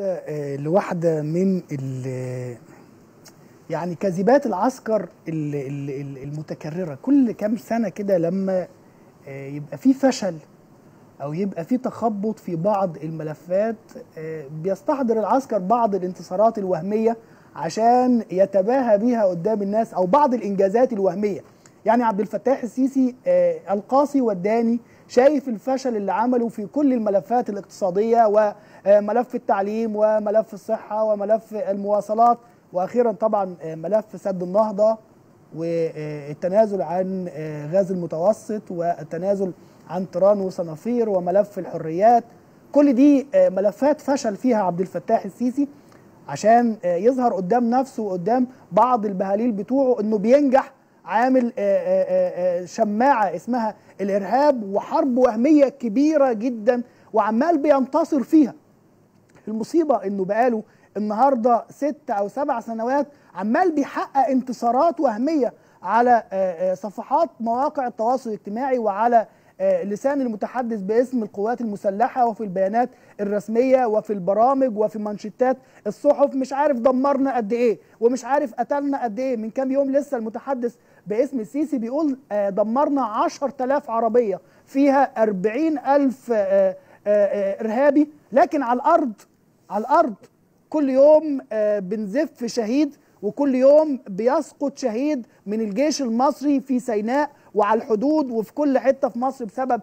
آه، لواحدة من يعني كذبات العسكر ال- ال- ال- المتكررة. كل كام سنة كده لما آه، يبقى في فشل أو يبقى في تخبط في بعض الملفات آه، بيستحضر العسكر بعض الانتصارات الوهمية عشان يتباهى بيها قدام الناس أو بعض الإنجازات الوهمية. يعني عبد الفتاح السيسي القاصي والداني شايف الفشل اللي عمله في كل الملفات الاقتصادية وملف التعليم وملف الصحة وملف المواصلات. وأخيرا طبعا آه، ملف سد النهضة والتنازل عن آه، غاز المتوسط والتنازل عن تيران وصنافير وملف الحريات. كل دي آه، ملفات فشل فيها عبد الفتاح السيسي عشان آه، يظهر قدام نفسه وقدام بعض البهاليل بتوعه إنه بينجح عامل آه، آه، آه، شماعة اسمها الإرهاب وحرب وهمية كبيرة جدا وعمال بينتصر فيها. المصيبة إنه بقاله النهارده ست أو سبع سنوات عمال بيحقق انتصارات وهمية على صفحات مواقع التواصل الاجتماعي وعلى لسان المتحدث باسم القوات المسلحة وفي البيانات الرسمية وفي البرامج وفي منشطات الصحف. مش عارف دمرنا قد إيه ومش عارف قتلنا قد إيه. من كام يوم لسه المتحدث باسم السيسي بيقول آه، دمرنا 10000 عربية فيها 40000 آه، آه، آه، إرهابي. لكن على الأرض على الأرض كل يوم آه، بنزف شهيد وكل يوم بيسقط شهيد من الجيش المصري في سيناء وعلى الحدود وفي كل حتة في مصر بسبب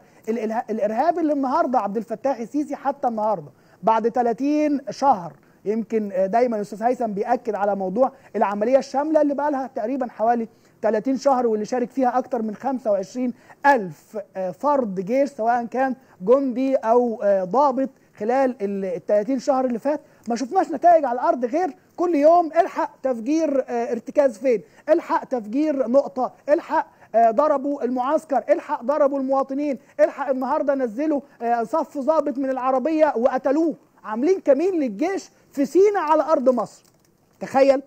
الإرهاب اللي النهارده عبد الفتاح السيسي حتى النهارده بعد 30 شهر. يمكن دايما الاستاذ هيثم بيأكد على موضوع العملية الشاملة اللي بقى لها تقريبا حوالي 30 شهر واللي شارك فيها أكتر من 25 ألف آه، فرد جيش سواء كان جندي أو آه، ضابط خلال ال 30 شهر اللي فات. ما شفناش نتائج على الأرض غير كل يوم الحق تفجير آه، ارتكاز فين؟ الحق تفجير نقطة الحق آه، ضربوا المعسكر الحق ضربوا المواطنين الحق النهارده نزلوا آه، صف ضابط من العربية وقتلوه. عاملين كمين للجيش في سينا على أرض مصر. تخيل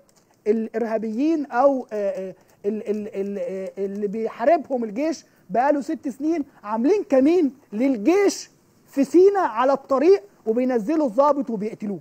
الإرهابيين أو ال- ال- ال- اللي بيحاربهم الجيش بقاله ست سنين عاملين كمين للجيش في سينا على الطريق وبينزلوا الضابط وبيقتلوه.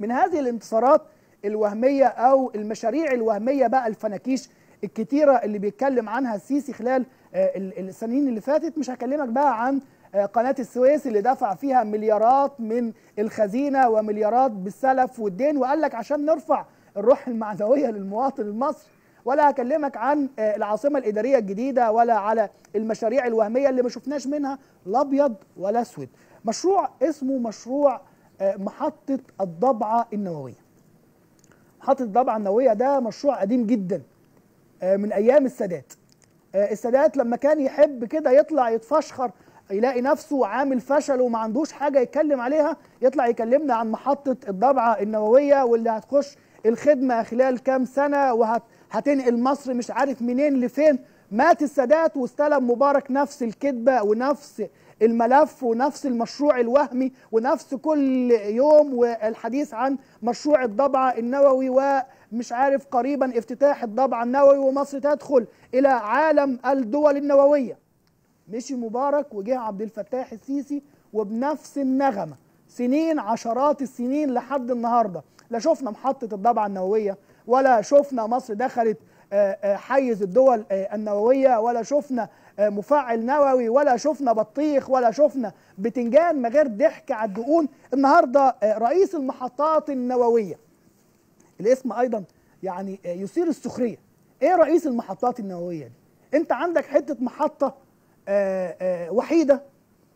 من هذه الانتصارات الوهمية أو المشاريع الوهمية بقى الفناكيش الكتيرة اللي بيتكلم عنها السيسي خلال آه، ال- السنين اللي فاتت. مش هكلمك بقى عن آه، قناة السويس اللي دفع فيها مليارات من الخزينة ومليارات بالسلف والدين. وقال لك عشان نرفع الروح المعنوية للمواطن المصري ولا هكلمك عن آه، العاصمة الإدارية الجديدة ولا على المشاريع الوهمية اللي ما شفناش منها لا أبيض ولا أسود. مشروع اسمه مشروع محطة الضبعة النووية. محطة الضبعة النووية ده مشروع قديم جدا آه، من أيام السادات. آه، السادات لما كان يحب كده يطلع يتفشخر يلاقي نفسه عامل فشل وما عندوش حاجة يتكلم عليها يطلع يكلمنا عن محطة الضبعة النووية واللي هتخش الخدمة خلال كام سنة وهتنقل مصر مش عارف منين لفين. مات السادات واستلم مبارك نفس الكذبة ونفس الملف ونفس المشروع الوهمي ونفس كل يوم والحديث عن مشروع الضبعة النووي ومش عارف قريبا افتتاح الضبعة النووي ومصر تدخل إلى عالم الدول النووية. مشي مبارك وجه عبد الفتاح السيسي وبنفس النغمة. سنين عشرات السنين لحد النهارده. لا شفنا محطة الضبعة النووية ولا شفنا مصر دخلت آه، آه، حيز الدول آه، النووية ولا شفنا مفاعل نووي ولا شفنا بطيخ ولا شفنا بتنجان من غير ضحك على الدقون. النهارده آه، رئيس المحطات النووية. الاسم أيضا يعني آه، يثير السخرية. إيه رئيس المحطات النووية دي؟ أنت عندك حتة محطة آه، وحيدة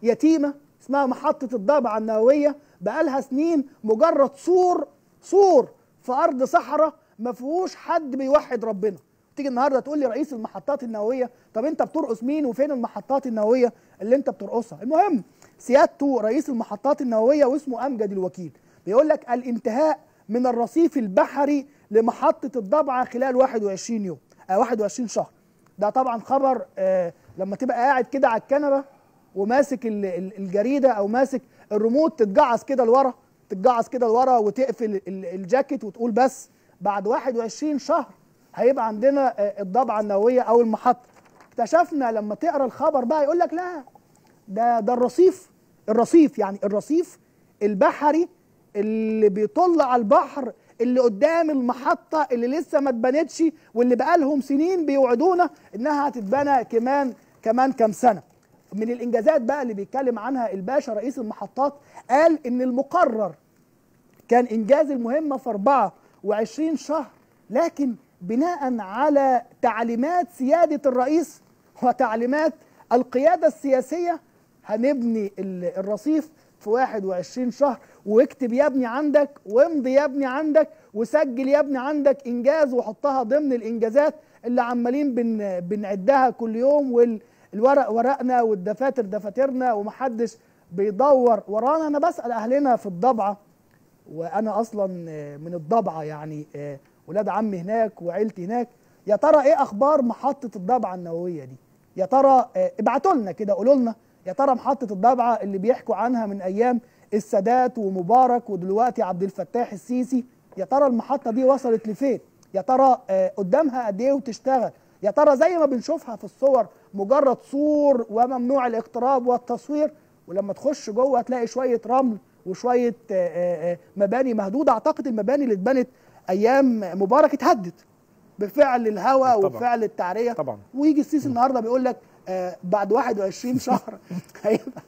يتيمة اسمها محطة الضبعه النووية. بقالها سنين مجرد سور سور في أرض صحراء ما فيهوش حد بيوحد ربنا. تيجي النهارده تقول لي رئيس المحطات النووية طب انت بترقص مين وفين المحطات النووية اللي انت بترقصها؟ المهم سيادته رئيس المحطات النووية واسمه أمجد الوكيل بيقول لك الانتهاء من الرصيف البحري لمحطة الضبعة خلال 21 يوم آه 21 شهر. ده طبعا خبر آه لما تبقى قاعد كده على الكنبة وماسك ال- ال- الجريدة أو ماسك الريموت تتجعص كده لورا تتجعص كده لورا وتقفل ال- الجاكيت وتقول بس بعد 21 شهر هيبقى عندنا آه، الضبعة النووية أو المحطة. اكتشفنا لما تقرأ الخبر بقى يقول لك لا ده ده الرصيف الرصيف يعني الرصيف البحري اللي بيطل على البحر اللي قدام المحطة اللي لسه ما اتبنتش واللي بقالهم سنين بيوعدونا إنها هتتبنى كمان كمان كام سنة. من الإنجازات بقى اللي بيتكلم عنها الباشا رئيس المحطات قال إن المقرر كان إنجاز المهمة في 24 شهر لكن بناء على تعليمات سيادة الرئيس وتعليمات القيادة السياسية. هنبني ال- الرصيف في 21 شهر واكتب يا ابني عندك وامضي يا ابني عندك وسجل يا ابني عندك إنجاز وحطها ضمن الإنجازات اللي عمالين بن بنعدها كل يوم والورق ورقنا والدفاتر دفاترنا ومحدش بيدور ورانا. أنا بسأل أهلنا في الضبعه وأنا أصلا من الضبعه يعني ولاد عمي هناك وعيلتي هناك. يا ترى إيه أخبار محطة الضبعة النووية دي؟ يا ترى ابعتوا لنا كده قولوا لنا. يا ترى محطة الضبعة اللي بيحكوا عنها من أيام السادات ومبارك ودلوقتي عبد الفتاح السيسي يا ترى المحطة دي وصلت لفين؟ يا ترى قدامها قد إيه وتشتغل؟ يا ترى زي ما بنشوفها في الصور مجرد صور وممنوع الاقتراب والتصوير ولما تخش جوه هتلاقي شوية رمل وشوية مباني مهدودة. أعتقد المباني اللي اتبنت أيام مبارك اتهدت بفعل الهواء طبعاً. وبفعل التعرية طبعا ويجي السيسي النهارده بيقول لك آه بعد 21 شهر هيبقى